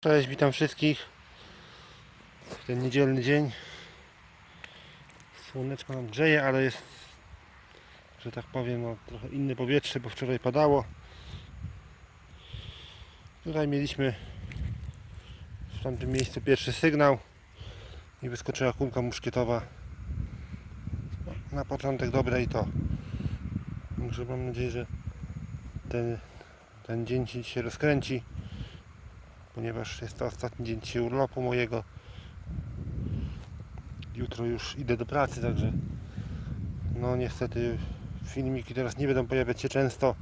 Cześć, witam wszystkich w ten niedzielny dzień. Słoneczko nam grzeje, ale jest, że tak powiem, no, trochę inne powietrze, bo wczoraj padało. Tutaj mieliśmy w tamtym miejscu pierwszy sygnał i wyskoczyła kulka muszkietowa. Na początek dobre i to. Także mam nadzieję, że ten, ten dzień się rozkręci ponieważ jest to ostatni dzień dzisiaj urlopu mojego. Jutro już idę do pracy, także no niestety filmiki teraz nie będą pojawiać się często,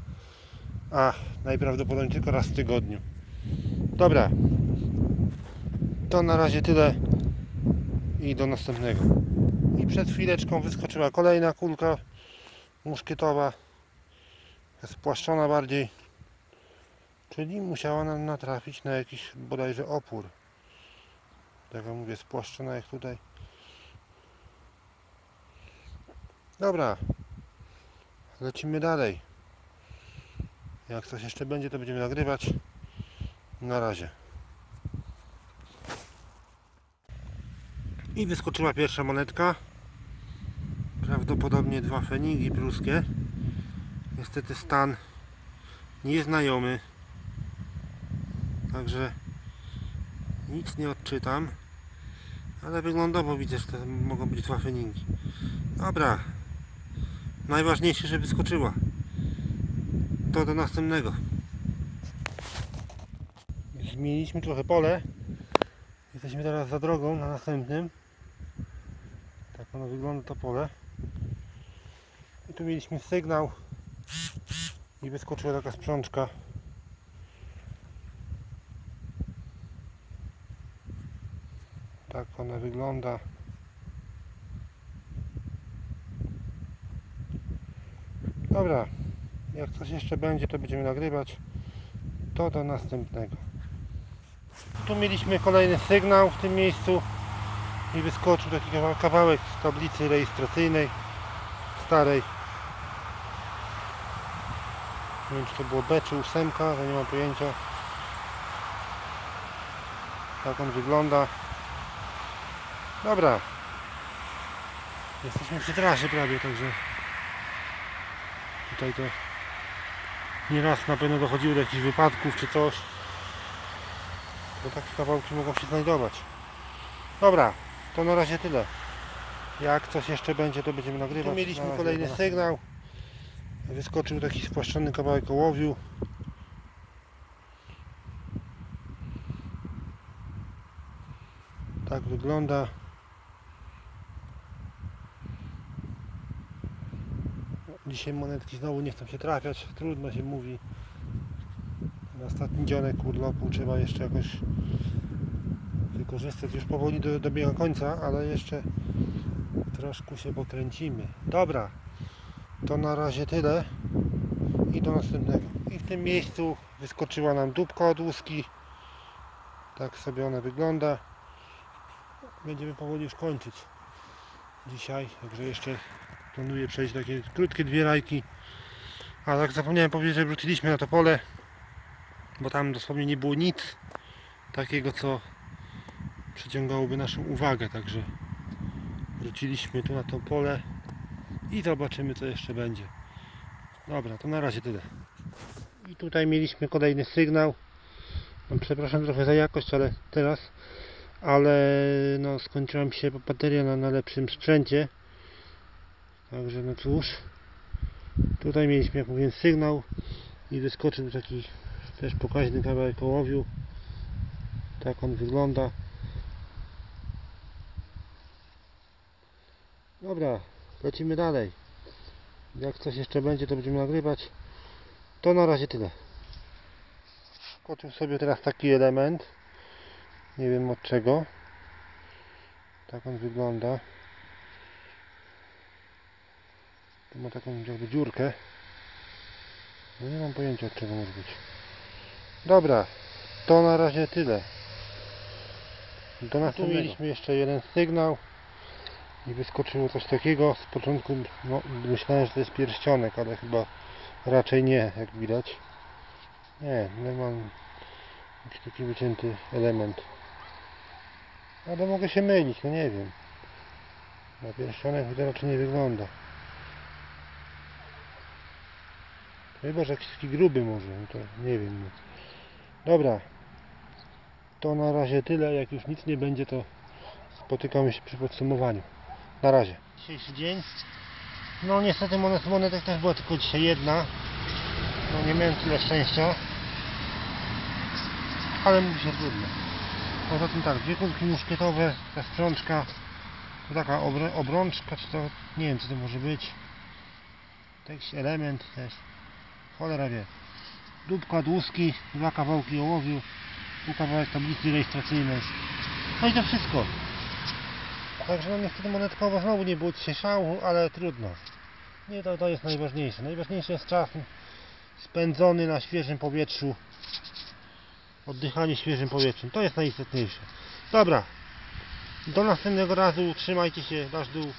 a najprawdopodobniej tylko raz w tygodniu. Dobra, to na razie tyle i do następnego. I przed chwileczką wyskoczyła kolejna kulka muszkietowa, spłaszczona bardziej. Czyli musiała nam natrafić na jakiś bodajże opór. Tak jak mówię, spłaszczona jak tutaj. Dobra. Lecimy dalej. Jak coś jeszcze będzie, to będziemy nagrywać. Na razie. I wyskoczyła pierwsza monetka. Prawdopodobnie dwa fenigi pruskie. Niestety stan nieznajomy. Także nic nie odczytam. Ale wyglądowo widzę, że to mogą być dwa feningi. Dobra. Najważniejsze, że wyskoczyła. To do następnego. Zmieniliśmy trochę pole. Jesteśmy teraz za drogą na następnym. Tak ono wygląda to pole. I tu mieliśmy sygnał i wyskoczyła taka sprzączka. Tak ona wygląda. Dobra, jak coś jeszcze będzie, to będziemy nagrywać. To do następnego. Tu mieliśmy kolejny sygnał w tym miejscu i wyskoczył taki kawa- kawałek z tablicy rejestracyjnej starej. Nie wiem czy to było B czy ósemka, to nie mam pojęcia. Tak on wygląda. Dobra. Jesteśmy przy trasie prawie, także tutaj to nieraz na pewno dochodziło do jakichś wypadków czy coś. Bo takie kawałki mogą się znajdować. Dobra, to na razie tyle. Jak coś jeszcze będzie, to będziemy nagrywać. Tu mieliśmy kolejny sygnał. Wyskoczył taki spłaszczony kawałek ołowiu. Tak wygląda. Dzisiaj monetki znowu nie chcą się trafiać. Trudno się mówi. Na ostatni dzionek urlopu trzeba jeszcze jakoś wykorzystać. Już powoli do, dobiega końca, ale jeszcze troszkę się pokręcimy. Dobra, to na razie tyle i do następnego. I w tym miejscu wyskoczyła nam dupka od łuski. Tak sobie ona wygląda. Będziemy powoli już kończyć dzisiaj, także jeszcze planuję przejść takie krótkie dwie rajki. A tak zapomniałem powiedzieć, że wróciliśmy na to pole, bo tam dosłownie nie było nic takiego, co przyciągałoby naszą uwagę, także wróciliśmy tu na to pole i zobaczymy co jeszcze będzie. Dobra, to na razie tyle. I tutaj mieliśmy kolejny sygnał. No, przepraszam trochę za jakość, ale teraz, ale no skończyła mi się bateria na, na lepszym sprzęcie. Także no cóż, tutaj mieliśmy jak mówiłem sygnał i wyskoczył taki też pokaźny kawałek ołowiu. Tak on wygląda. Dobra, lecimy dalej. Jak coś jeszcze będzie, to będziemy nagrywać. To na razie tyle. Skoczył sobie teraz taki element. Nie wiem od czego. Tak on wygląda. Tu ma taką jakby dziurkę. No nie mam pojęcia od czego może być. Dobra, to na razie tyle. Do następnego. mieliśmy jeszcze jeden sygnał i wyskoczyło coś takiego. Z początku no, myślałem, że to jest pierścionek, ale chyba raczej nie, jak widać. Nie, normalny, Jakiś taki wycięty element. Ale mogę się mylić, no nie wiem. Na pierścionek to raczej nie wygląda. Chyba, że jakiś taki gruby może, no to nie wiem. Dobra. To na razie tyle. Jak już nic nie będzie, to spotykamy się przy podsumowaniu. Na razie. Dzisiejszy dzień. No niestety monet, monetek też była tylko dzisiaj jedna. No nie miałem tyle szczęścia. Ale mówi się trudno. Poza tym tak, dwie kulki muszkietowe, ta sprzączka, to taka obr obrączka, czy to, nie wiem co to może być. Jakiś element też. Cholera wie. Dubka, dłuski, dwa kawałki ołowiu, tu kawałek tablicy rejestracyjnej. No i to wszystko. Także no niestety monetkowo znowu nie było dzisiaj szału, ale trudno. Nie, to, to jest najważniejsze. Najważniejszy jest czas spędzony na świeżym powietrzu. Oddychanie świeżym powietrzem. To jest najistotniejsze. Dobra. Do następnego razu. Trzymajcie się. Wasz dół.